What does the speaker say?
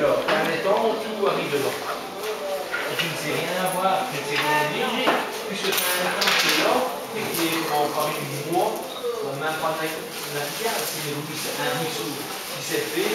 tout arrive là. Et tu ne sais rien voir, tu ne sais rien lire, puisque tu as un temps qui est là, et qui est encore une mois, même pas navigable, c'est un ruisseau qui s'est fait.